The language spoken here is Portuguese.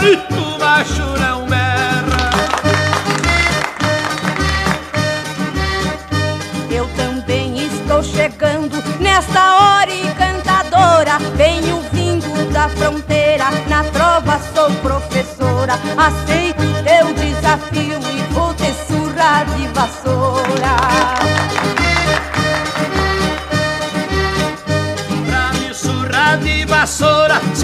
boi, o macho não berra. Eu também estou chegando nesta hora encantadora. Venho vindo da fronteira, na trova sou professora. Aceito teu desafio e vou te surrar de vassoura. vassoura